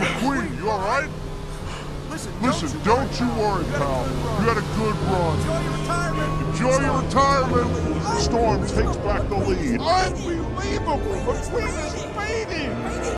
McQueen, you alright? Listen, Listen, don't you worry, pal. You had a good run. Enjoy your retirement. Enjoy your retirement. Storm takes back the lead. Unbelievable! McQueen is fading!